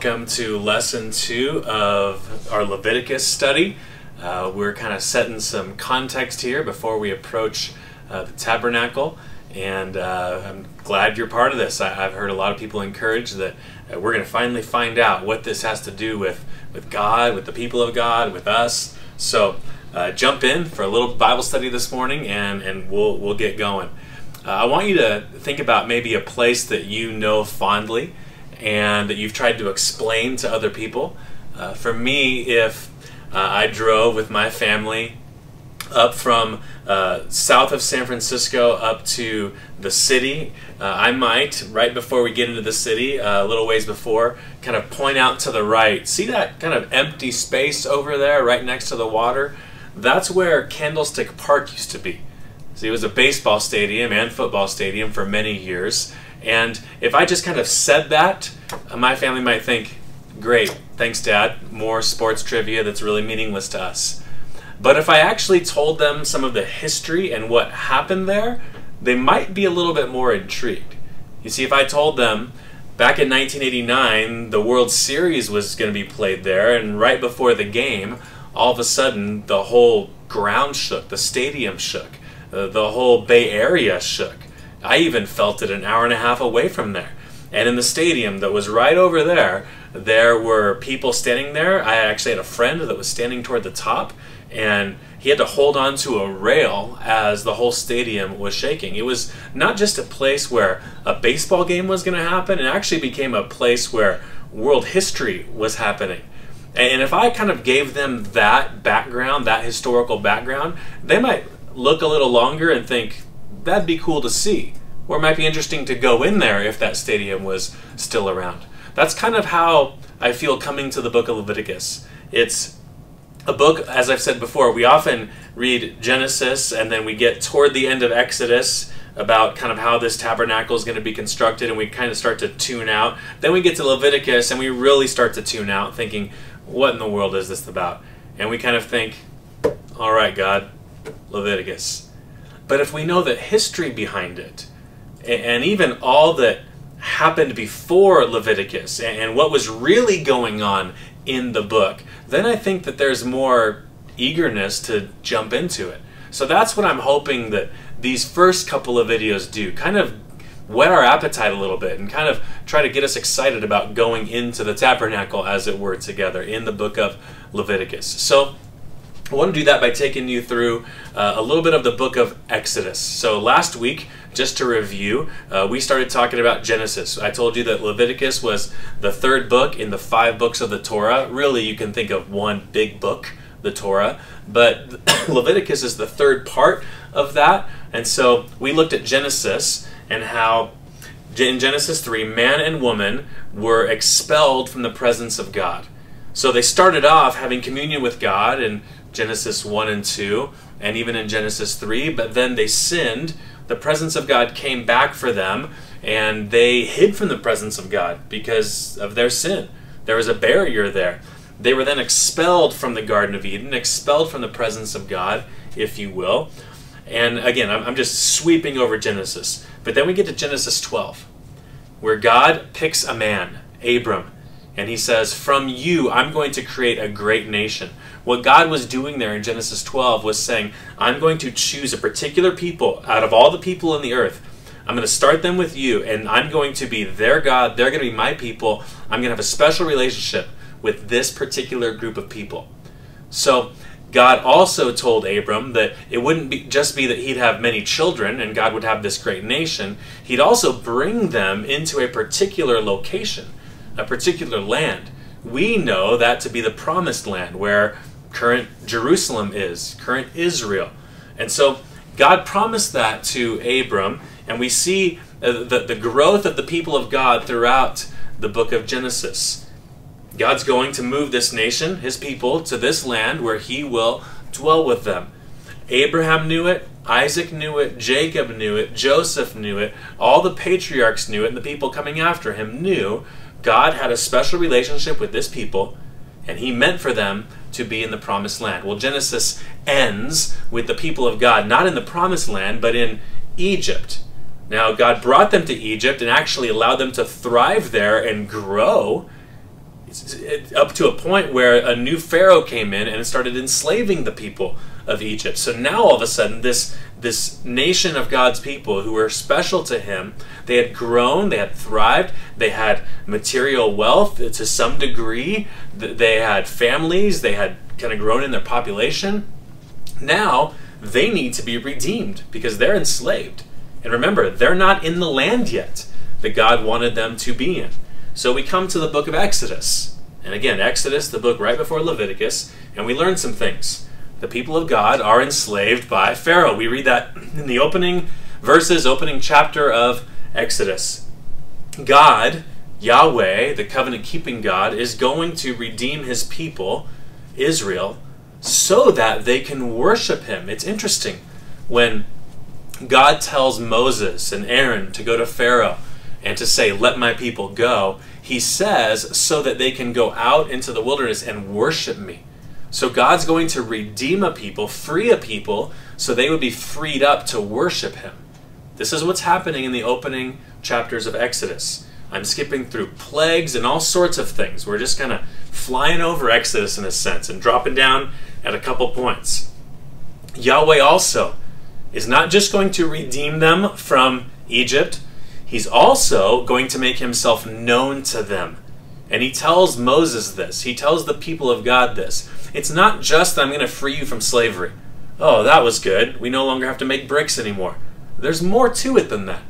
Welcome to lesson two of our Leviticus study. Uh, we're kind of setting some context here before we approach uh, the tabernacle, and uh, I'm glad you're part of this. I, have heard a lot of people encourage that uh, we're going to finally find out what this has to do with, with God, with the people of God, with us. So uh, jump in for a little Bible study this morning, and, and we'll, we'll get going. Uh, I want you to think about maybe a place that you know fondly and that you've tried to explain to other people. Uh, for me, if uh, I drove with my family up from uh, south of San Francisco up to the city, uh, I might, right before we get into the city, uh, a little ways before, kind of point out to the right. See that kind of empty space over there right next to the water? That's where Candlestick Park used to be. See, it was a baseball stadium and football stadium for many years. And if I just kind of said that, my family might think, great, thanks, Dad, more sports trivia that's really meaningless to us. But if I actually told them some of the history and what happened there, they might be a little bit more intrigued. You see, if I told them back in 1989 the World Series was going to be played there, and right before the game, all of a sudden the whole ground shook, the stadium shook, uh, the whole Bay Area shook. I even felt it an hour and a half away from there. And in the stadium that was right over there, there were people standing there. I actually had a friend that was standing toward the top, and he had to hold on to a rail as the whole stadium was shaking. It was not just a place where a baseball game was going to happen, it actually became a place where world history was happening. And if I kind of gave them that background, that historical background, they might look a little longer and think, that'd be cool to see. Or it might be interesting to go in there if that stadium was still around. That's kind of how I feel coming to the book of Leviticus. It's a book, as I've said before, we often read Genesis and then we get toward the end of Exodus about kind of how this tabernacle is going to be constructed and we kind of start to tune out. Then we get to Leviticus and we really start to tune out, thinking, what in the world is this about? And we kind of think, all right, God, Leviticus. But if we know the history behind it, and even all that happened before Leviticus and what was really going on in the book, then I think that there's more eagerness to jump into it. So that's what I'm hoping that these first couple of videos do. Kind of whet our appetite a little bit and kind of try to get us excited about going into the tabernacle, as it were, together in the book of Leviticus. So I want to do that by taking you through uh, a little bit of the book of Exodus. So last week, just to review, uh, we started talking about Genesis. I told you that Leviticus was the third book in the five books of the Torah. Really, you can think of one big book, the Torah, but Leviticus is the third part of that. And so we looked at Genesis and how in Genesis 3, man and woman were expelled from the presence of God. So they started off having communion with God in Genesis 1 and 2, and even in Genesis 3, but then they sinned. The presence of God came back for them, and they hid from the presence of God because of their sin. There was a barrier there. They were then expelled from the Garden of Eden, expelled from the presence of God, if you will. And again, I'm just sweeping over Genesis. But then we get to Genesis 12, where God picks a man, Abram, and he says, From you, I'm going to create a great nation. What God was doing there in Genesis 12 was saying, I'm going to choose a particular people out of all the people in the earth. I'm going to start them with you, and I'm going to be their God. They're going to be my people. I'm going to have a special relationship with this particular group of people. So, God also told Abram that it wouldn't be, just be that he'd have many children and God would have this great nation. He'd also bring them into a particular location a particular land. We know that to be the promised land where current Jerusalem is, current Israel. And so God promised that to Abram, and we see uh, the, the growth of the people of God throughout the book of Genesis. God's going to move this nation, his people, to this land where he will dwell with them. Abraham knew it, Isaac knew it, Jacob knew it, Joseph knew it, all the patriarchs knew it, and the people coming after him knew God had a special relationship with this people, and He meant for them to be in the promised land. Well, Genesis ends with the people of God not in the promised land, but in Egypt. Now, God brought them to Egypt and actually allowed them to thrive there and grow up to a point where a new Pharaoh came in and started enslaving the people of Egypt. So now all of a sudden, this, this nation of God's people who were special to him, they had grown, they had thrived, they had material wealth to some degree, they had families, they had kind of grown in their population. Now they need to be redeemed because they're enslaved. And remember, they're not in the land yet that God wanted them to be in. So we come to the book of Exodus. And again, Exodus, the book right before Leviticus, and we learn some things. The people of God are enslaved by Pharaoh. We read that in the opening verses, opening chapter of Exodus. God, Yahweh, the covenant keeping God, is going to redeem his people, Israel, so that they can worship him. It's interesting when God tells Moses and Aaron to go to Pharaoh and to say, Let my people go, he says, so that they can go out into the wilderness and worship me. So God's going to redeem a people, free a people, so they would be freed up to worship him. This is what's happening in the opening chapters of Exodus. I'm skipping through plagues and all sorts of things. We're just kind of flying over Exodus in a sense and dropping down at a couple points. Yahweh also is not just going to redeem them from Egypt, he's also going to make himself known to them. And he tells Moses this. He tells the people of God this. It's not just I'm going to free you from slavery. Oh, that was good. We no longer have to make bricks anymore. There's more to it than that.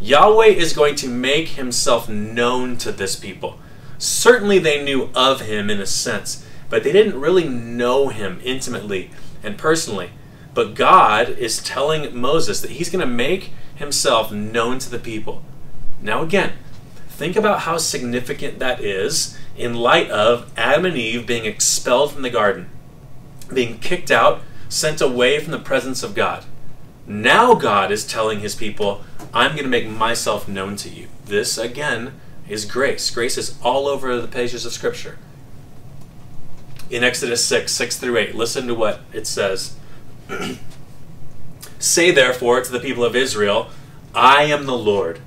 Yahweh is going to make himself known to this people. Certainly they knew of him in a sense, but they didn't really know him intimately and personally. But God is telling Moses that he's going to make himself known to the people. Now, again, think about how significant that is in light of Adam and Eve being expelled from the garden, being kicked out, sent away from the presence of God. Now, God is telling his people, I'm going to make myself known to you. This, again, is grace. Grace is all over the pages of Scripture. In Exodus 6, 6 through 8, listen to what it says. Say therefore to the people of Israel, I am the Lord,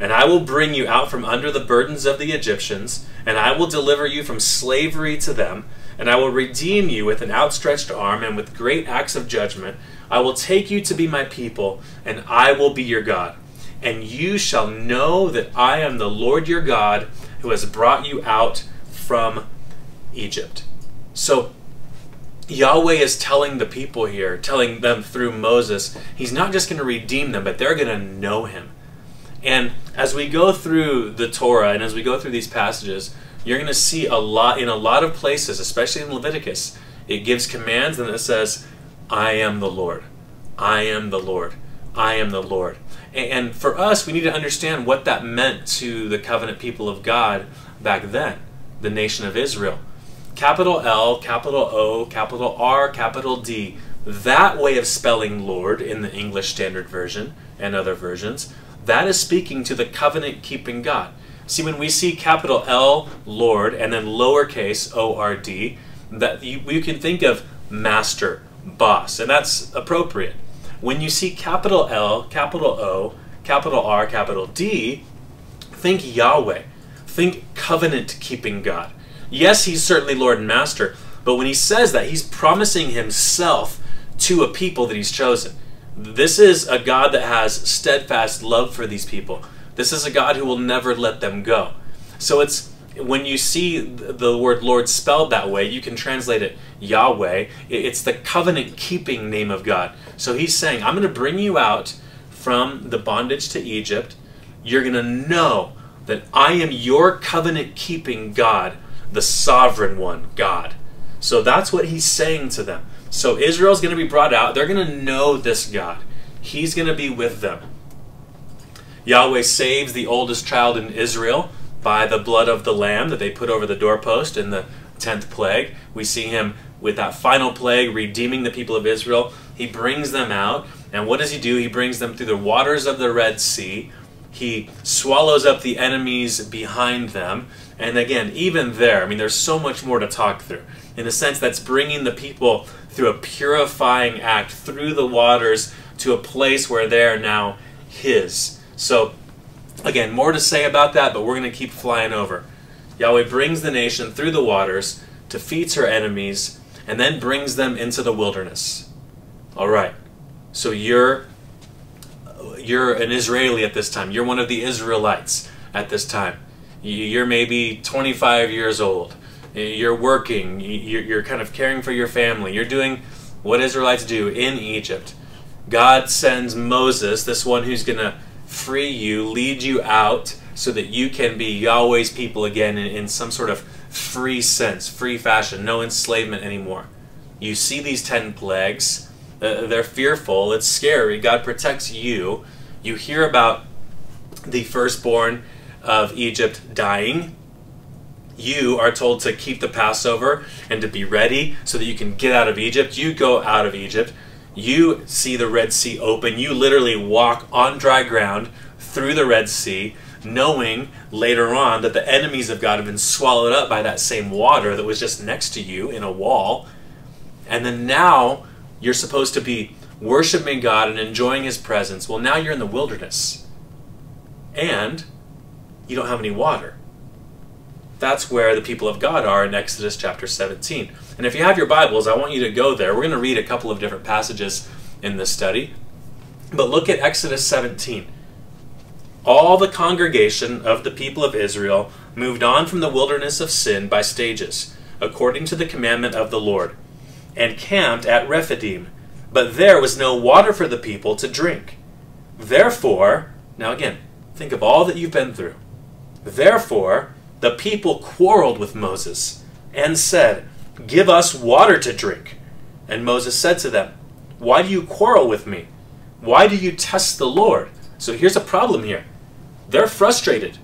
and I will bring you out from under the burdens of the Egyptians, and I will deliver you from slavery to them, and I will redeem you with an outstretched arm and with great acts of judgment. I will take you to be my people, and I will be your God. And you shall know that I am the Lord your God, who has brought you out from Egypt. So Yahweh is telling the people here, telling them through Moses, he's not just going to redeem them, but they're going to know him. And as we go through the Torah and as we go through these passages, you're going to see a lot in a lot of places, especially in Leviticus, it gives commands and it says, I am the Lord. I am the Lord. I am the Lord. And for us, we need to understand what that meant to the covenant people of God back then, the nation of Israel capital L, capital O, capital R, capital D. That way of spelling Lord in the English Standard Version and other versions, that is speaking to the covenant keeping God. See, when we see capital L, Lord, and then lowercase O R D, that you, you can think of master, boss, and that's appropriate. When you see capital L, capital O, capital R, capital D, think Yahweh. Think covenant keeping God. Yes, he's certainly Lord and Master, but when he says that, he's promising himself to a people that he's chosen. This is a God that has steadfast love for these people. This is a God who will never let them go. So it's when you see the word Lord spelled that way, you can translate it Yahweh. It's the covenant keeping name of God. So he's saying, I'm going to bring you out from the bondage to Egypt. You're going to know that I am your covenant keeping God the sovereign one, God. So that's what he's saying to them. So Israel's going to be brought out. They're going to know this God. He's going to be with them. Yahweh saves the oldest child in Israel by the blood of the lamb that they put over the doorpost in the 10th plague. We see him with that final plague redeeming the people of Israel. He brings them out. And what does he do? He brings them through the waters of the Red Sea. He swallows up the enemies behind them. And again, even there, I mean, there's so much more to talk through. In a sense, that's bringing the people through a purifying act through the waters to a place where they are now His. So, again, more to say about that, but we're going to keep flying over. Yahweh brings the nation through the waters, defeats her enemies, and then brings them into the wilderness. All right. So you're you're an Israeli at this time. You're one of the Israelites at this time. You're maybe 25 years old. You're working. You're kind of caring for your family. You're doing what Israelites do in Egypt. God sends Moses, this one who's going to free you, lead you out so that you can be Yahweh's people again in, in some sort of free sense, free fashion, no enslavement anymore. You see these 10 plagues, uh, they're fearful, it's scary. God protects you. You hear about the firstborn of Egypt dying. You are told to keep the Passover and to be ready so that you can get out of Egypt. You go out of Egypt. You see the Red Sea open. You literally walk on dry ground through the Red Sea, knowing later on that the enemies of God have been swallowed up by that same water that was just next to you in a wall. And then now you're supposed to be worshiping God and enjoying His presence. Well, now you're in the wilderness. And you don't have any water. That's where the people of God are in Exodus chapter 17. And if you have your Bibles, I want you to go there. We're going to read a couple of different passages in this study. But look at Exodus 17. All the congregation of the people of Israel moved on from the wilderness of sin by stages, according to the commandment of the Lord, and camped at Rephidim. But there was no water for the people to drink. Therefore, now again, think of all that you've been through. Therefore, the people quarreled with Moses and said, Give us water to drink. And Moses said to them, Why do you quarrel with me? Why do you test the Lord? So here's a problem here. They're frustrated.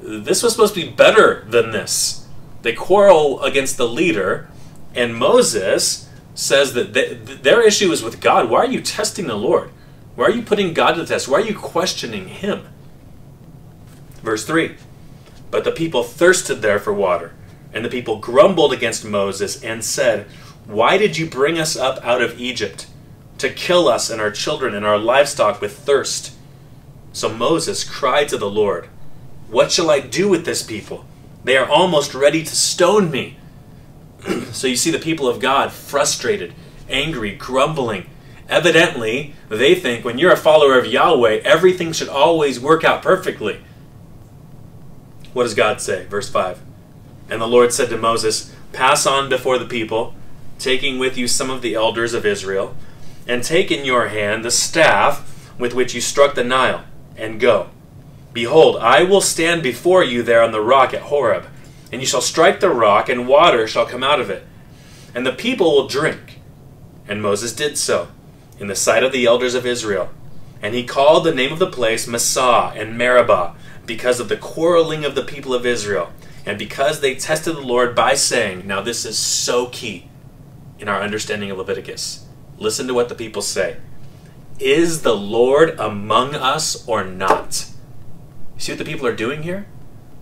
This was supposed to be better than this. They quarrel against the leader, and Moses says that their issue is with God. Why are you testing the Lord? Why are you putting God to the test? Why are you questioning Him? Verse 3 But the people thirsted there for water. And the people grumbled against Moses and said, Why did you bring us up out of Egypt to kill us and our children and our livestock with thirst? So Moses cried to the Lord, What shall I do with this people? They are almost ready to stone me. so you see the people of God frustrated, angry, grumbling. Evidently, they think when you're a follower of Yahweh, everything should always work out perfectly. What does God say? Verse 5. And the Lord said to Moses, Pass on before the people, taking with you some of the elders of Israel, and take in your hand the staff with which you struck the Nile, and go. Behold, I will stand before you there on the rock at Horeb, and you shall strike the rock, and water shall come out of it, and the people will drink. And Moses did so, in the sight of the elders of Israel. And he called the name of the place Massah and Meribah, because of the quarreling of the people of Israel and because they tested the Lord by saying, now this is so key in our understanding of Leviticus. Listen to what the people say. Is the Lord among us or not? You see what the people are doing here?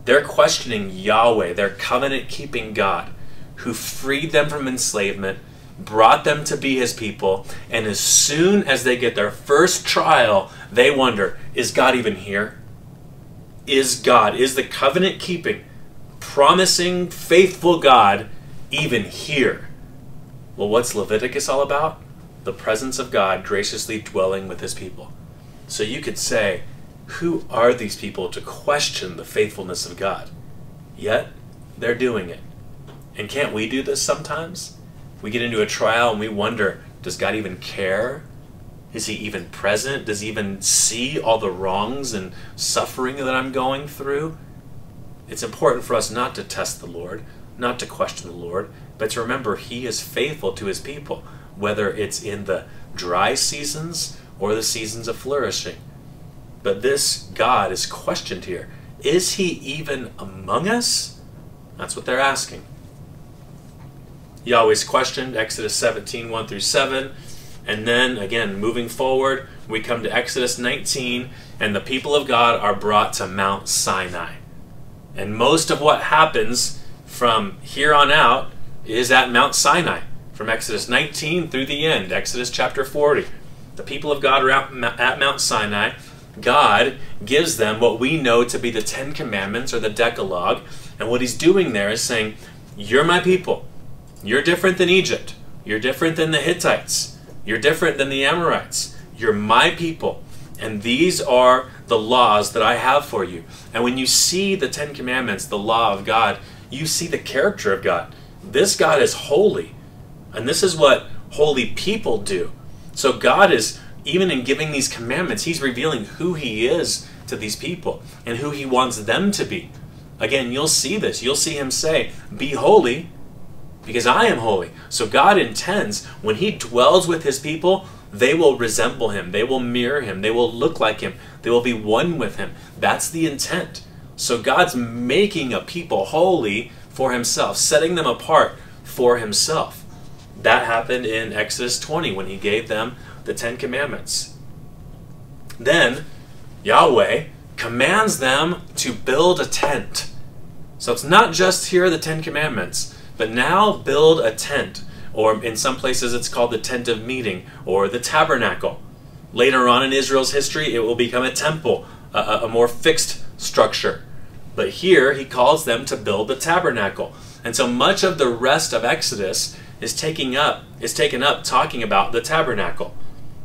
They're questioning Yahweh, their covenant keeping God, who freed them from enslavement, brought them to be his people, and as soon as they get their first trial, they wonder, is God even here? Is God, is the covenant keeping, promising, faithful God even here. Well, what's Leviticus all about? The presence of God graciously dwelling with his people. So you could say, who are these people to question the faithfulness of God? Yet, they're doing it. And can't we do this sometimes? We get into a trial and we wonder, does God even care? Is he even present? Does he even see all the wrongs and suffering that I'm going through? It's important for us not to test the Lord, not to question the Lord, but to remember He is faithful to His people, whether it's in the dry seasons or the seasons of flourishing. But this God is questioned here. Is He even among us? That's what they're asking. Yahweh's questioned, Exodus 17, 1 through 7. And then, again, moving forward, we come to Exodus 19, and the people of God are brought to Mount Sinai. And most of what happens from here on out is at Mount Sinai, from Exodus 19 through the end, Exodus chapter 40. The people of God are at Mount Sinai. God gives them what we know to be the Ten Commandments or the Decalogue. And what he's doing there is saying, You're my people. You're different than Egypt. You're different than the Hittites. You're different than the Amorites. You're my people. And these are the laws that I have for you. And when you see the Ten Commandments, the law of God, you see the character of God. This God is holy. And this is what holy people do. So God is, even in giving these commandments, He's revealing who He is to these people and who He wants them to be. Again, you'll see this. You'll see Him say, Be holy because I am holy. So God intends when He dwells with His people, they will resemble Him, they will mirror Him, they will look like Him, they will be one with Him. That's the intent. So God's making a people holy for Himself, setting them apart for Himself. That happened in Exodus 20 when He gave them the Ten Commandments. Then Yahweh commands them to build a tent. So it's not just here the Ten Commandments, but now build a tent. Or in some places it's called the tent of meeting or the tabernacle. Later on in Israel's history, it will become a temple, a, a more fixed structure. But here he calls them to build the tabernacle. And so much of the rest of Exodus is taking up is taken up talking about the tabernacle.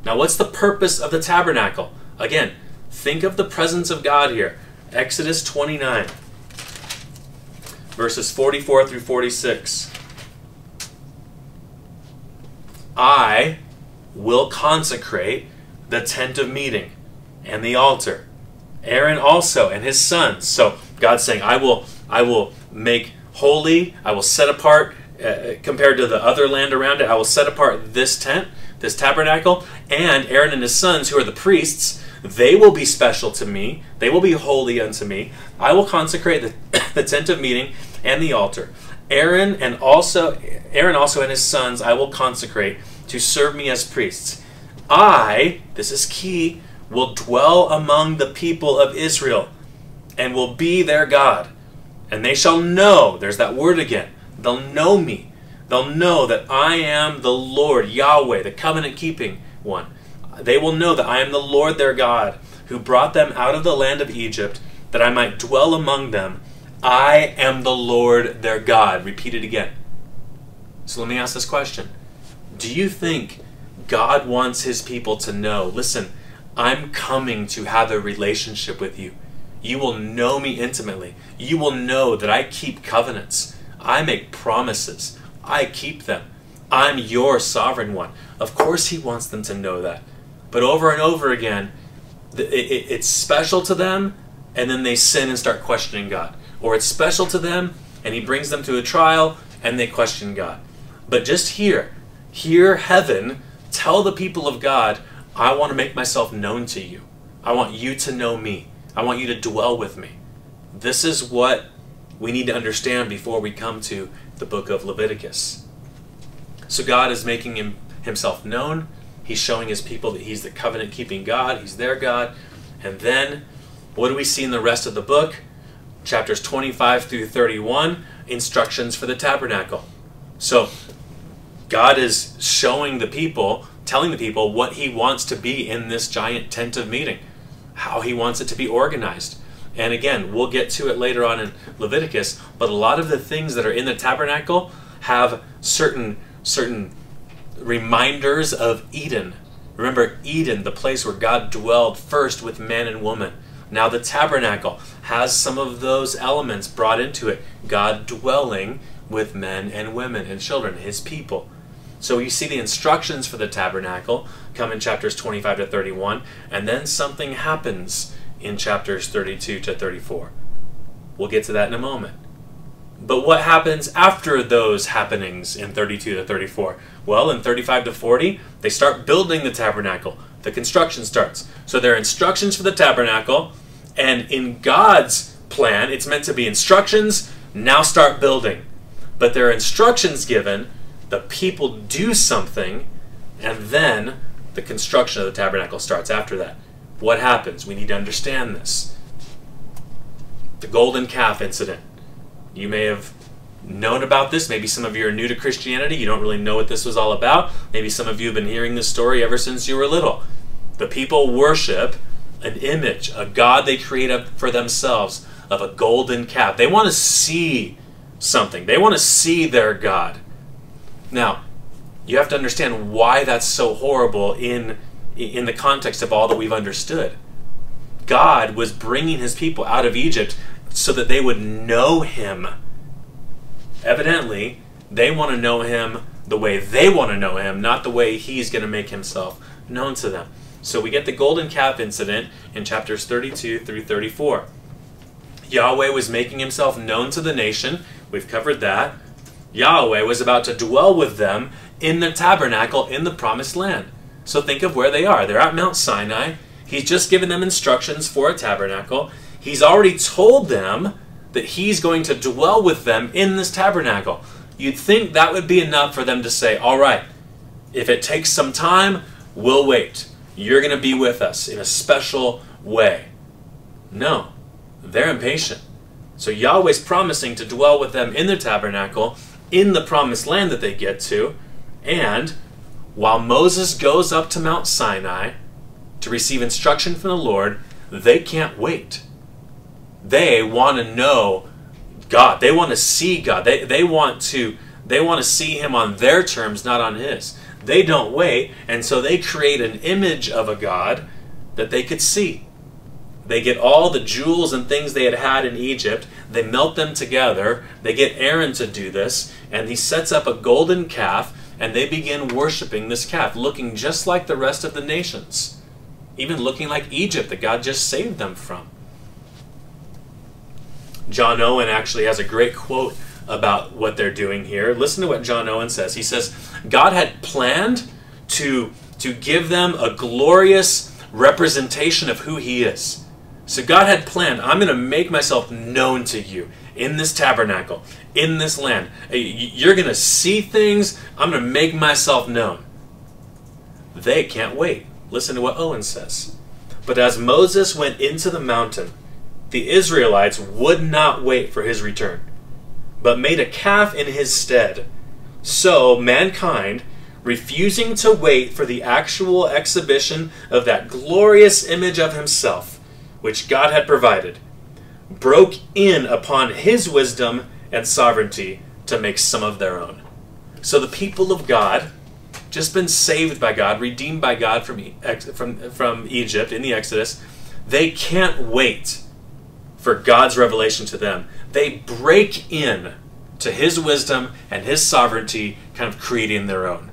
Now what's the purpose of the tabernacle? Again, think of the presence of God here. Exodus 29 verses 44 through 46. I will consecrate the tent of meeting and the altar. Aaron also and his sons. So God's saying, I will I will make holy, I will set apart uh, compared to the other land around it, I will set apart this tent, this tabernacle, and Aaron and his sons, who are the priests, they will be special to me. They will be holy unto me. I will consecrate the, the tent of meeting and the altar. Aaron and also Aaron also and his sons I will consecrate to serve me as priests. I, this is key, will dwell among the people of Israel and will be their God. And they shall know, there's that word again, they'll know me. They'll know that I am the Lord, Yahweh, the covenant keeping one. They will know that I am the Lord their God, who brought them out of the land of Egypt, that I might dwell among them. I am the Lord their God. Repeat it again. So let me ask this question Do you think God wants his people to know, listen, I'm coming to have a relationship with you? You will know me intimately. You will know that I keep covenants. I make promises. I keep them. I'm your sovereign one. Of course, he wants them to know that. But over and over again, it's special to them, and then they sin and start questioning God. Or it's special to them, and he brings them to a trial, and they question God. But just here, hear heaven tell the people of God, I want to make myself known to you. I want you to know me. I want you to dwell with me. This is what we need to understand before we come to the book of Leviticus. So God is making him, himself known. He's showing his people that he's the covenant keeping God, he's their God. And then, what do we see in the rest of the book? Chapters 25 through 31, instructions for the tabernacle. So, God is showing the people, telling the people what he wants to be in this giant tent of meeting how he wants it to be organized. And again, we'll get to it later on in Leviticus, but a lot of the things that are in the tabernacle have certain certain reminders of Eden. Remember Eden, the place where God dwelled first with man and woman. Now the tabernacle has some of those elements brought into it. God dwelling with men and women and children, his people. So you see the instructions for the tabernacle come in chapters 25 to 31, and then something happens in chapters 32 to 34. We'll get to that in a moment. But what happens after those happenings in 32 to 34? Well, in 35 to 40, they start building the tabernacle. The construction starts. So there are instructions for the tabernacle, and in God's plan, it's meant to be instructions, now start building. But there are instructions given the people do something, and then the construction of the tabernacle starts after that. What happens? We need to understand this. The golden calf incident. You may have known about this. Maybe some of you are new to Christianity. You don't really know what this was all about. Maybe some of you have been hearing this story ever since you were little. The people worship an image, a God they create for themselves of a golden calf. They want to see something. They want to see their God. Now, you have to understand why that's so horrible in in the context of all that we've understood. God was bringing his people out of Egypt so that they would know him. Evidently, they want to know him the way they want to know him, not the way he's going to make himself known to them. So we get the golden calf incident in chapters 32 through 34. Yahweh was making himself known to the nation. We've covered that. Yahweh was about to dwell with them in the tabernacle in the promised land. So think of where they are. They're at Mount Sinai. He's just given them instructions for a tabernacle. He's already told them that he's going to dwell with them in this tabernacle. You'd think that would be enough for them to say, all right, if it takes some time, we'll wait. You're going to be with us in a special way. No, they're impatient. So Yahweh's promising to dwell with them in the tabernacle, in the promised land that they get to, and while Moses goes up to Mount Sinai to receive instruction from the Lord, they can't wait. They want to know God. They want to see God. They, they want to they want to see him on their terms, not on his. They don't wait, and so they create an image of a God that they could see. They get all the jewels and things they had had in Egypt, they melt them together, they get Aaron to do this, and he sets up a golden calf and they begin worshiping this calf, looking just like the rest of the nations, even looking like Egypt that God just saved them from. John Owen actually has a great quote about what they're doing here. Listen to what John Owen says. He says, God had planned to, to give them a glorious representation of who He is. So God had planned, I'm going to make myself known to you in this tabernacle, in this land. Uh, you're going to see things. I'm going to make myself known. They can't wait. Listen to what Owen says. But as Moses went into the mountain, the Israelites would not wait for his return, but made a calf in his stead. So mankind, refusing to wait for the actual exhibition of that glorious image of himself, which God had provided, broke in upon his wisdom and sovereignty to make some of their own. So the people of God, just been saved by God, redeemed by God from, from, from Egypt in the Exodus, they can't wait for God's revelation to them. They break in to his wisdom and his sovereignty, kind of creating their own.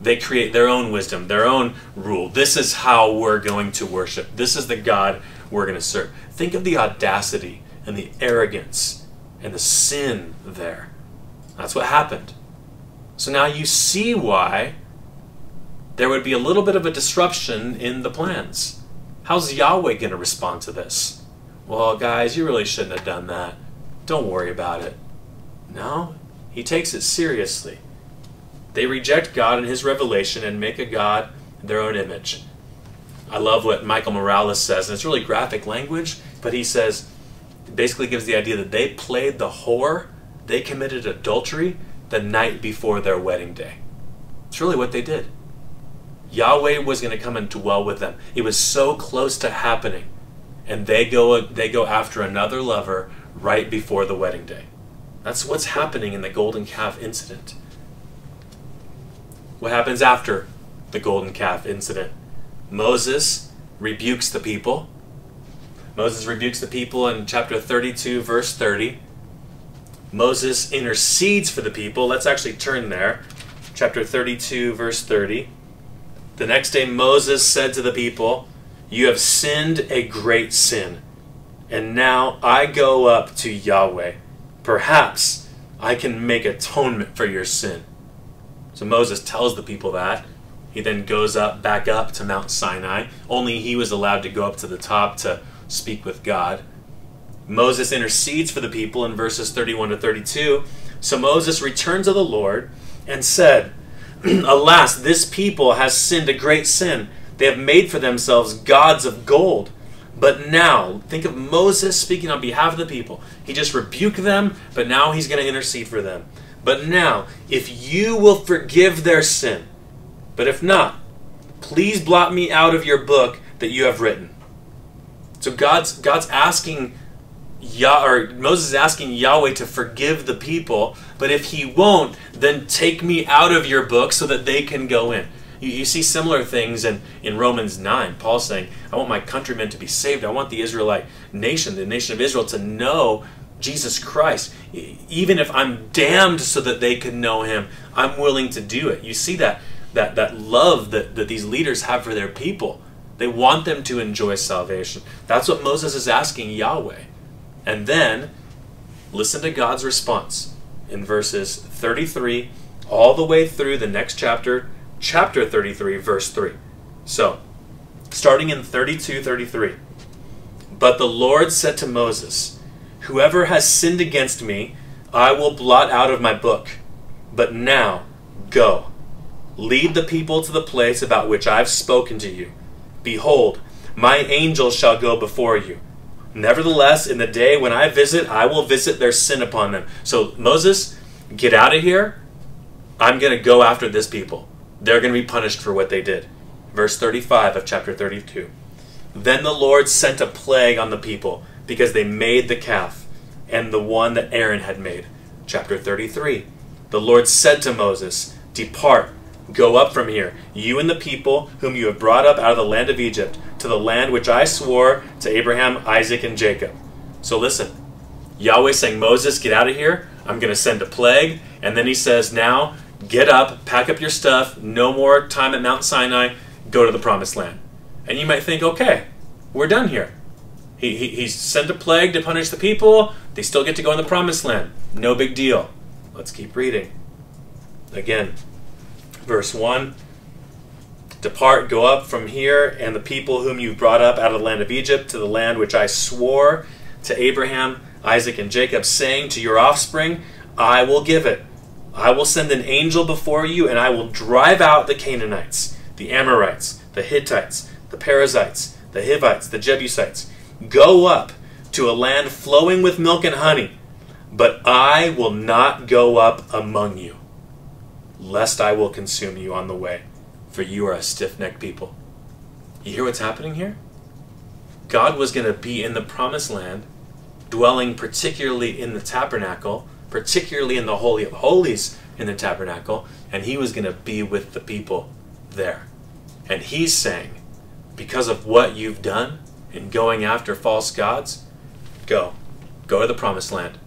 They create their own wisdom, their own rule. This is how we're going to worship. This is the God we're going to serve. Think of the audacity and the arrogance and the sin there. That's what happened. So now you see why there would be a little bit of a disruption in the plans. How's Yahweh going to respond to this? Well, guys, you really shouldn't have done that. Don't worry about it. No, he takes it seriously. They reject God and his revelation and make a God their own image. I love what Michael Morales says, and it's really graphic language, but he says, basically gives the idea that they played the whore, they committed adultery the night before their wedding day. It's really what they did. Yahweh was going to come and dwell with them. It was so close to happening, and they go they go after another lover right before the wedding day. That's what's happening in the golden calf incident. What happens after the golden calf incident? Moses rebukes the people. Moses rebukes the people in chapter 32, verse 30. Moses intercedes for the people. Let's actually turn there. Chapter 32, verse 30. The next day Moses said to the people, You have sinned a great sin, and now I go up to Yahweh. Perhaps I can make atonement for your sin. So Moses tells the people that. He then goes up, back up to Mount Sinai. Only he was allowed to go up to the top to speak with God. Moses intercedes for the people in verses 31 to 32. So Moses returned to the Lord and said, Alas, this people has sinned a great sin. They have made for themselves gods of gold. But now, think of Moses speaking on behalf of the people. He just rebuked them, but now he's going to intercede for them. But now, if you will forgive their sin, but if not, please blot me out of your book that you have written. So God's God's asking Yah or Moses is asking Yahweh to forgive the people, but if he won't, then take me out of your book so that they can go in. You, you see similar things in, in Romans 9. Paul saying, I want my countrymen to be saved. I want the Israelite nation, the nation of Israel, to know Jesus Christ. Even if I'm damned so that they can know him, I'm willing to do it. You see that that, that love that, that these leaders have for their people. They want them to enjoy salvation. That's what Moses is asking Yahweh. And then listen to God's response in verses 33 all the way through the next chapter, chapter 33, verse 3. So, starting in 32 33. But the Lord said to Moses, Whoever has sinned against me, I will blot out of my book. But now, go. Lead the people to the place about which I've spoken to you. Behold, my angel shall go before you. Nevertheless, in the day when I visit, I will visit their sin upon them. So, Moses, get out of here. I'm going to go after this people. They're going to be punished for what they did. Verse 35 of chapter 32. Then the Lord sent a plague on the people because they made the calf and the one that Aaron had made. Chapter 33. The Lord said to Moses, Depart Go up from here, you and the people whom you have brought up out of the land of Egypt, to the land which I swore to Abraham, Isaac, and Jacob. So listen, Yahweh saying, Moses, get out of here. I'm going to send a plague. And then he says, Now get up, pack up your stuff, no more time at Mount Sinai, go to the promised land. And you might think, okay, we're done here. He, he, he's sent a plague to punish the people. They still get to go in the promised land. No big deal. Let's keep reading. Again, verse 1 Depart, go up from here, and the people whom you've brought up out of the land of Egypt to the land which I swore to Abraham, Isaac, and Jacob, saying to your offspring, I will give it. I will send an angel before you, and I will drive out the Canaanites, the Amorites, the Hittites, the Perizzites, the Hivites, the Jebusites. Go up to a land flowing with milk and honey, but I will not go up among you lest I will consume you on the way, for you are a stiff necked people. You hear what's happening here? God was going to be in the promised land, dwelling particularly in the tabernacle, particularly in the Holy of Holies in the tabernacle, and he was going to be with the people there. And he's saying, because of what you've done in going after false gods, go. Go to the promised land,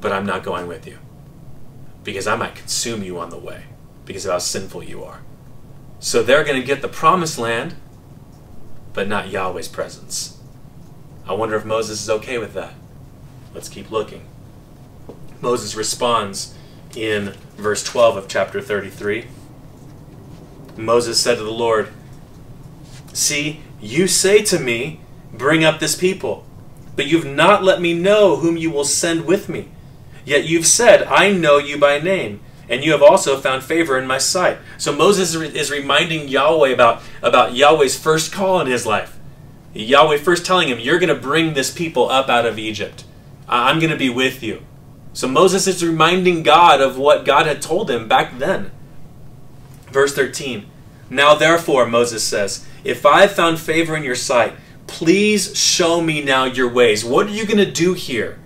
but I'm not going with you because I might consume you on the way because of how sinful you are. So they're going to get the promised land, but not Yahweh's presence. I wonder if Moses is okay with that. Let's keep looking. Moses responds in verse 12 of chapter 33. Moses said to the Lord, See, you say to me, Bring up this people, but you've not let me know whom you will send with me. Yet you've said, I know you by name, and you have also found favor in my sight. So Moses is reminding Yahweh about, about Yahweh's first call in his life. Yahweh first telling him, You're going to bring this people up out of Egypt. I'm going to be with you. So Moses is reminding God of what God had told him back then. Verse 13 Now therefore, Moses says, If I have found favor in your sight, please show me now your ways. What are you going to do here?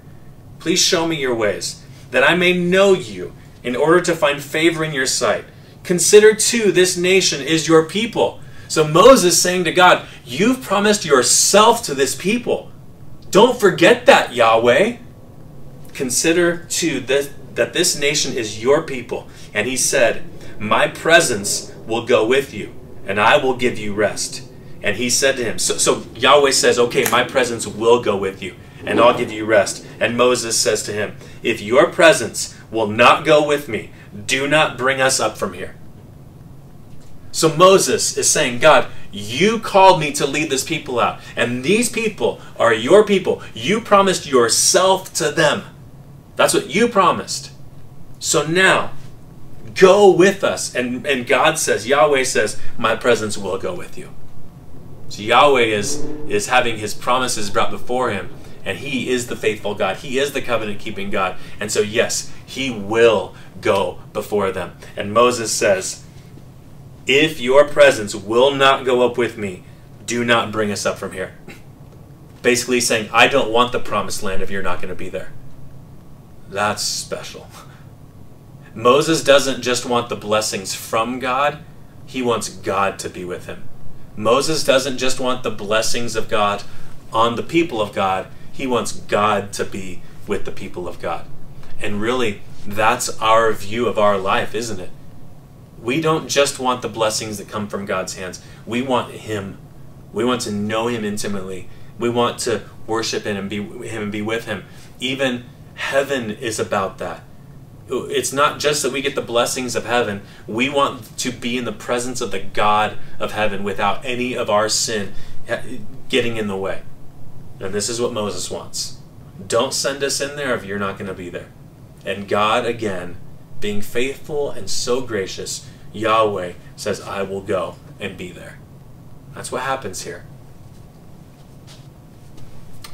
Please show me your ways, that I may know you, in order to find favor in your sight. Consider too, this nation is your people. So Moses saying to God, You've promised yourself to this people. Don't forget that, Yahweh. Consider too that, that this nation is your people. And he said, My presence will go with you, and I will give you rest. And he said to him, So, so Yahweh says, Okay, my presence will go with you and I'll give you rest. And Moses says to him, If your presence will not go with me, do not bring us up from here. So Moses is saying, God, you called me to lead this people out, and these people are your people. You promised yourself to them. That's what you promised. So now, go with us. And, and God says, Yahweh says, My presence will go with you. So Yahweh is, is having his promises brought before him and He is the faithful God. He is the covenant keeping God. And so, yes, He will go before them. And Moses says, If your presence will not go up with me, do not bring us up from here. basically saying, I don't want the promised land if you're not going to be there. That's special. Moses doesn't just want the blessings from God, he wants God to be with him. Moses doesn't just want the blessings of God on the people of God, he wants God to be with the people of God. And really, that's our view of our life, isn't it? We don't just want the blessings that come from God's hands, we want Him. We want to know Him intimately. We want to worship Him and be Him and be with Him. Even heaven is about that it's not just that we get the blessings of heaven. We want to be in the presence of the God of heaven without any of our sin getting in the way. And this is what Moses wants. Don't send us in there if you're not going to be there. And God, again, being faithful and so gracious, Yahweh says, I will go and be there. That's what happens here.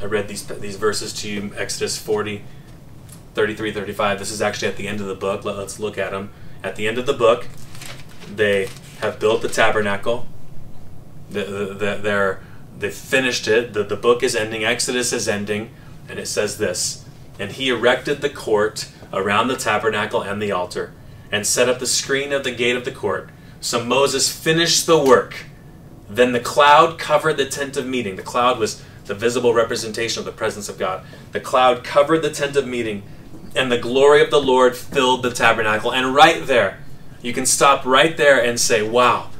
I read these, these verses to you, Exodus 40, 33, 35. This is actually at the end of the book. Let, us look at them. At the end of the book, they have built the tabernacle. The, the, they're, they've finished it. The, the book is ending. Exodus is ending. And it says this And he erected the court around the tabernacle and the altar, and set up the screen of the gate of the court. So Moses finished the work. Then the cloud covered the tent of meeting. The cloud was the visible representation of the presence of God. The cloud covered the tent of meeting and the glory of the Lord filled the tabernacle. And right there, you can stop right there and say, wow,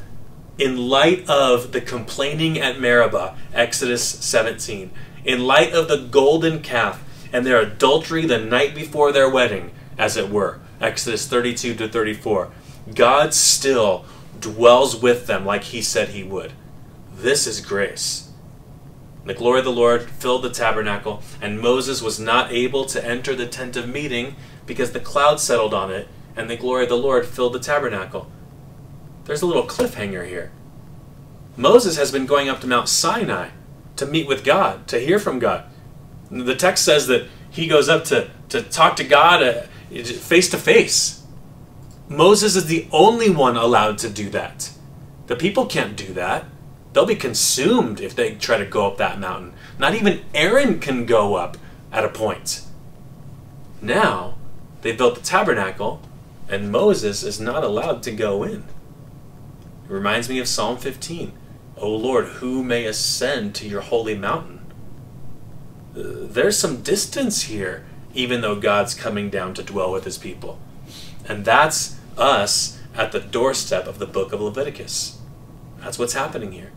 in light of the complaining at Meribah, Exodus 17, in light of the golden calf and their adultery the night before their wedding, as it were, Exodus 32 to 34, God still dwells with them like he said he would. This is grace. The glory of the Lord filled the tabernacle, and Moses was not able to enter the tent of meeting because the cloud settled on it, and the glory of the Lord filled the tabernacle. There's a little cliffhanger here. Moses has been going up to Mount Sinai to meet with God, to hear from God. The text says that he goes up to, to talk to God uh, face to face. Moses is the only one allowed to do that. The people can't do that. They'll be consumed if they try to go up that mountain. Not even Aaron can go up at a point. Now, they built the tabernacle, and Moses is not allowed to go in. It reminds me of Psalm 15. O Lord, who may ascend to your holy mountain? Uh, there's some distance here, even though God's coming down to dwell with his people. And that's us at the doorstep of the book of Leviticus. That's what's happening here.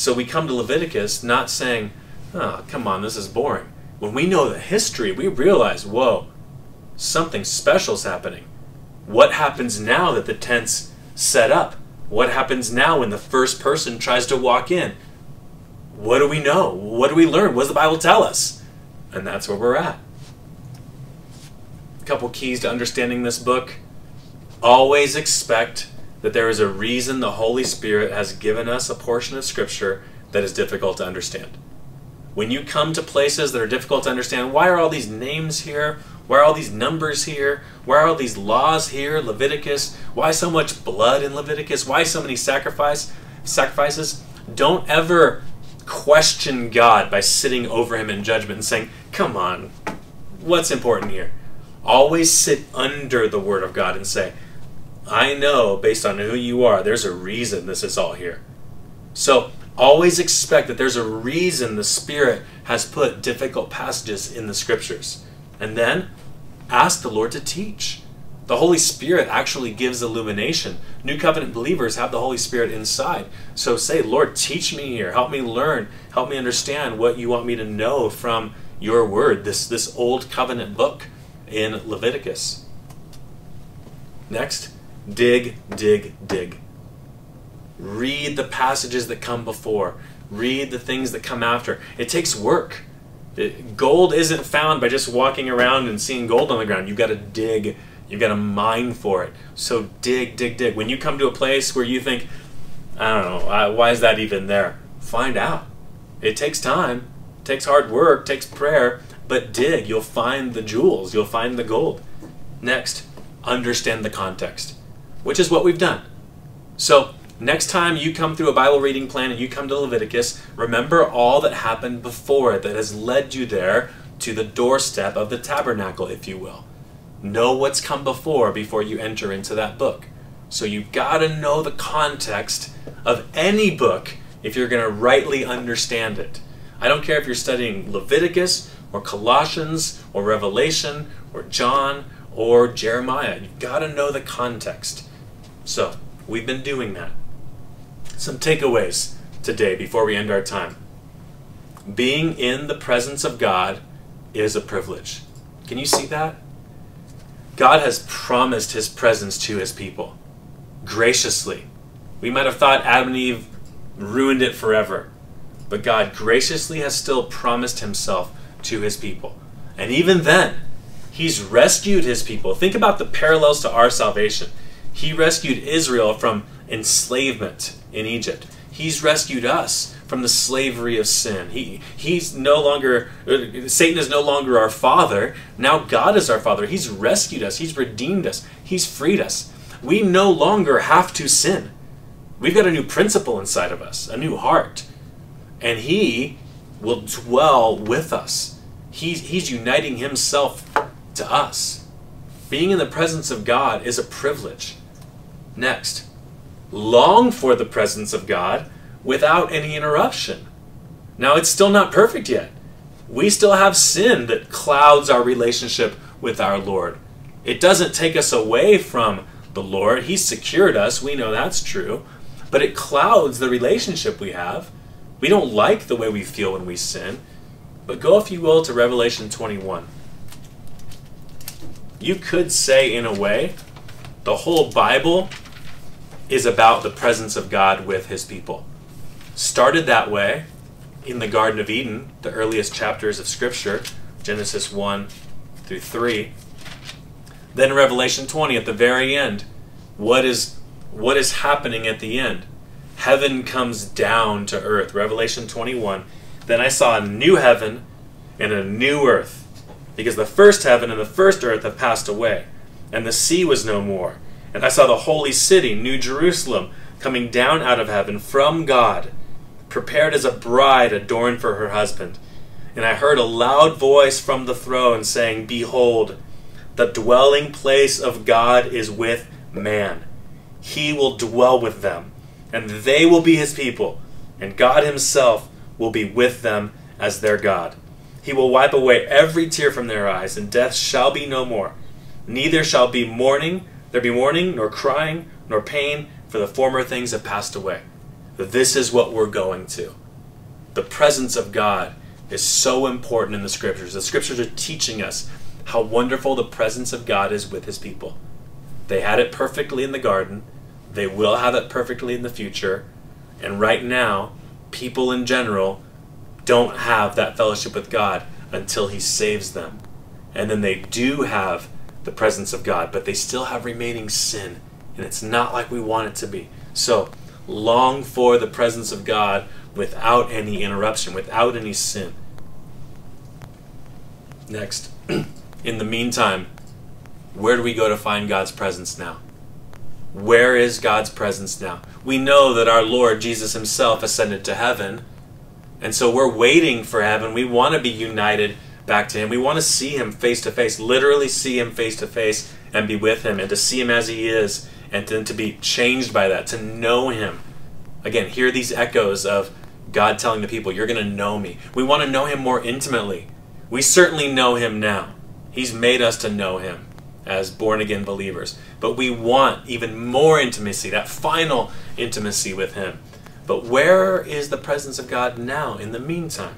So we come to Leviticus not saying, oh, come on, this is boring. When we know the history, we realize, whoa, something special's happening. What happens now that the tent's set up? What happens now when the first person tries to walk in? What do we know? What do we learn? What does the Bible tell us? And that's where we're at. A couple keys to understanding this book. Always expect that there is a reason the Holy Spirit has given us a portion of Scripture that is difficult to understand. When you come to places that are difficult to understand, why are all these names here? Why are all these numbers here? Why are all these laws here? Leviticus. Why so much blood in Leviticus? Why so many sacrifice sacrifices? Don't ever question God by sitting over him in judgment and saying, "Come on, what's important here?" Always sit under the word of God and say, I know based on who you are, there's a reason this is all here. So always expect that there's a reason the Spirit has put difficult passages in the Scriptures. And then ask the Lord to teach. The Holy Spirit actually gives illumination. New covenant believers have the Holy Spirit inside. So say, Lord, teach me here. Help me learn. Help me understand what you want me to know from your word, this, this old covenant book in Leviticus. Next, Dig, dig, dig. Read the passages that come before. Read the things that come after. It takes work. It, gold isn't found by just walking around and seeing gold on the ground. You've got to dig. You've got to mine for it. So dig, dig, dig. When you come to a place where you think, I don't know, why is that even there? Find out. It takes time. It takes hard work. takes prayer. But dig. You'll find the jewels. You'll find the gold. Next, understand the context which is what we've done. So Next time you come through a Bible reading plan and you come to Leviticus, remember all that happened before it that has led you there to the doorstep of the tabernacle, if you will. Know what's come before before you enter into that book. So you've got to know the context of any book if you're going to rightly understand it. I don't care if you're studying Leviticus or Colossians or Revelation or John or Jeremiah. You've got to know the context. So, we've been doing that. Some takeaways today before we end our time. Being in the presence of God is a privilege. Can you see that? God has promised his presence to his people graciously. We might have thought Adam and Eve ruined it forever, but God graciously has still promised himself to his people. And even then, he's rescued his people. Think about the parallels to our salvation. He rescued Israel from enslavement in Egypt. He's rescued us from the slavery of sin. He, he's no longer, uh, Satan is no longer our father. Now God is our father. He's rescued us. He's redeemed us. He's freed us. We no longer have to sin. We've got a new principle inside of us, a new heart. And He will dwell with us. He's, he's uniting Himself to us. Being in the presence of God is a privilege. Next, long for the presence of God without any interruption. Now, it's still not perfect yet. We still have sin that clouds our relationship with our Lord. It doesn't take us away from the Lord. He's secured us. We know that's true. But it clouds the relationship we have. We don't like the way we feel when we sin. But go, if you will, to Revelation 21. You could say, in a way, the whole Bible is about the presence of God with his people started that way in the Garden of Eden, the earliest chapters of Scripture, Genesis 1 through 3. Then Revelation 20 at the very end. What is what is happening at the end? Heaven comes down to earth. Revelation 21. Then I saw a new heaven and a new earth, because the first heaven and the first earth have passed away, and the sea was no more. And I saw the holy city, New Jerusalem, coming down out of heaven from God prepared as a bride adorned for her husband. And I heard a loud voice from the throne saying, Behold, the dwelling place of God is with man. He will dwell with them, and they will be his people, and God himself will be with them as their God. He will wipe away every tear from their eyes, and death shall be no more. Neither shall be mourning, there be mourning, nor crying, nor pain, for the former things have passed away this is what we're going to. The presence of God is so important in the scriptures. The scriptures are teaching us how wonderful the presence of God is with his people. They had it perfectly in the garden, they will have it perfectly in the future, and right now, people in general don't have that fellowship with God until he saves them. And then they do have the presence of God, but they still have remaining sin, and it's not like we want it to be. So, long for the presence of God without any interruption, without any sin. Next, in the meantime, where do we go to find God's presence now? Where is God's presence now? We know that our Lord Jesus Himself ascended to heaven, and so we're waiting for heaven. We want to be united back to Him. We want to see Him face to face, literally see Him face to face and be with Him, and to see Him as He is and then to be changed by that, to know Him. Again, hear these echoes of God telling the people, You're going to know me. We want to know Him more intimately. We certainly know Him now. He's made us to know Him as born again believers. But we want even more intimacy, that final intimacy with Him. But where is the presence of God now in the meantime?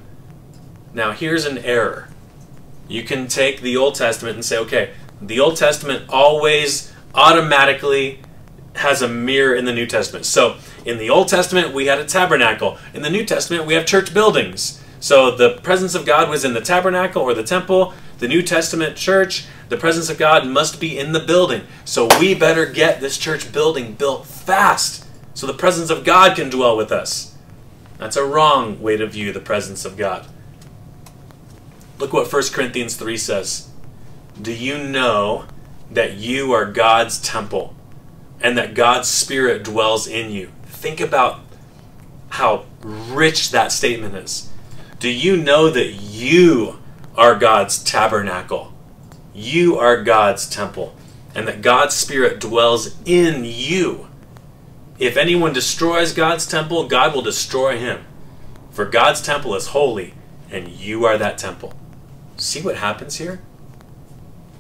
Now, here's an error. You can take the Old Testament and say, okay, the Old Testament always automatically has a mirror in the New Testament. So in the Old Testament, we had a tabernacle. In the New Testament, we have church buildings. So the presence of God was in the tabernacle or the temple. The New Testament church, the presence of God must be in the building. So we better get this church building built fast so the presence of God can dwell with us. That's a wrong way to view the presence of God. Look what 1 Corinthians 3 says. Do you know that you are God's temple and that God's Spirit dwells in you. think about how rich that statement is. Do you know that you are God's tabernacle? You are God's temple, and that God's Spirit dwells in you. If anyone destroys God's temple, God will destroy him. For God's temple is holy, and you are that temple. See what happens here?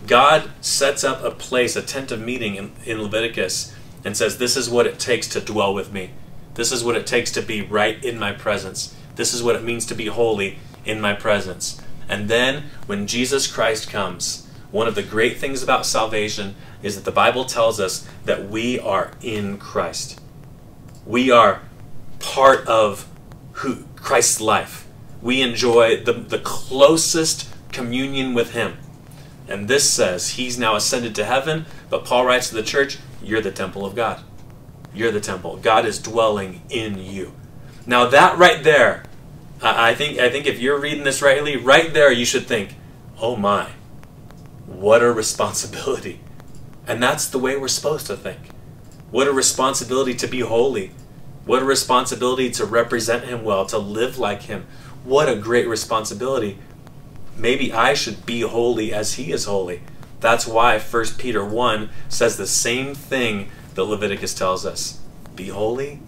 God sets up a place, a tent of meeting in, in Leviticus, and says, This is what it takes to dwell with me. This is what it takes to be right in my presence. This is what it means to be holy in my presence. And then, when Jesus Christ comes, one of the great things about salvation is that the Bible tells us that we are in Christ. We are part of who Christ's life. We enjoy the, the closest communion with Him. And this says he's now ascended to heaven, but Paul writes to the church, You're the temple of God. You're the temple. God is dwelling in you. Now that right there, I think I think if you're reading this rightly, right there you should think, Oh my, what a responsibility. And that's the way we're supposed to think. What a responsibility to be holy. What a responsibility to represent him well, to live like him. What a great responsibility maybe I should be holy as he is holy. That's why 1 Peter 1 says the same thing that Leviticus tells us Be holy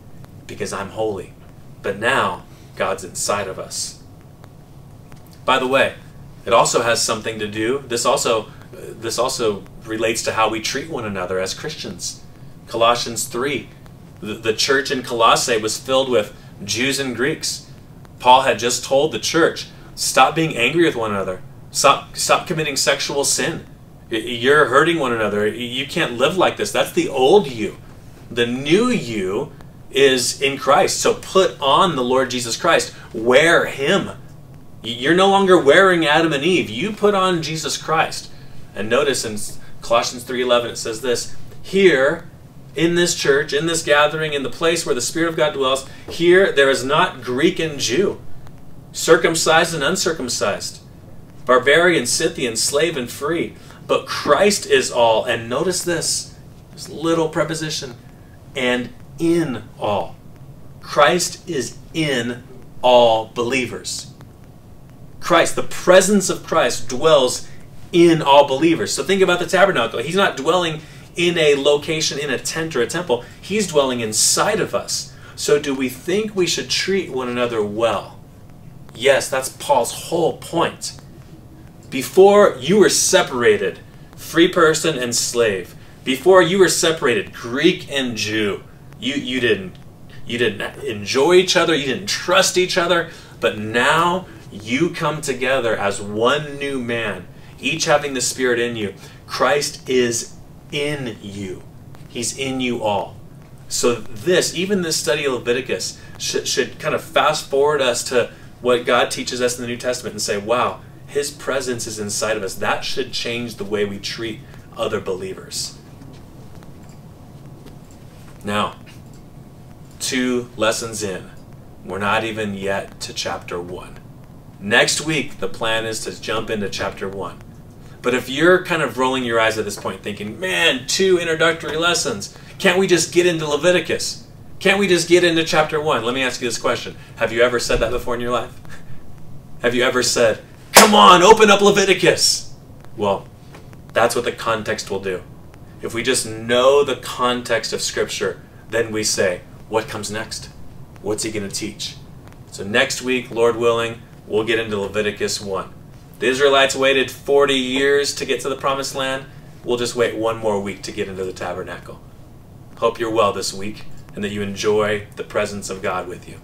because I'm holy. But now, God's inside of us. By the way, it also has something to do, this also, this also relates to how we treat one another as Christians. Colossians 3, the, the church in Colossae was filled with Jews and Greeks. Paul had just told the church Stop being angry with one another. Stop, stop committing sexual sin. You're hurting one another. You can't live like this. That's the old you. The new you is in Christ. So put on the Lord Jesus Christ. Wear Him. You're no longer wearing Adam and Eve. You put on Jesus Christ. And notice in Colossians 3:11 it says this, here in this church, in this gathering, in the place where the Spirit of God dwells, here there is not Greek and Jew circumcised and uncircumcised, barbarian, Scythian, slave and free. But Christ is all. And notice this, this little preposition, and in all. Christ is in all believers. Christ, the presence of Christ dwells in all believers. So think about the tabernacle. He's not dwelling in a location, in a tent or a temple. He's dwelling inside of us. So do we think we should treat one another well? Yes, that's Paul's whole point. Before you were separated, free person and slave. Before you were separated, Greek and Jew. You you didn't you didn't enjoy each other, you didn't trust each other, but now you come together as one new man, each having the Spirit in you. Christ is in you. He's in you all. So this, even this study of Leviticus, should, should kind of fast forward us to what God teaches us in the New Testament and say, wow, His presence is inside of us. That should change the way we treat other believers. Now, two lessons in. We're not even yet to chapter 1. Next week, the plan is to jump into chapter 1. But if you're kind of rolling your eyes at this point thinking, man, two introductory lessons, can't we just get into Leviticus? Can't we just get into chapter 1? Let me ask you this question. Have you ever said that before in your life? Have you ever said, Come on, open up Leviticus? Well, that's what the context will do. If we just know the context of Scripture, then we say, What comes next? What's he going to teach? So next week, Lord willing, we'll get into Leviticus 1. The Israelites waited 40 years to get to the promised land. We'll just wait one more week to get into the tabernacle. Hope you're well this week and that you enjoy the presence of God with you.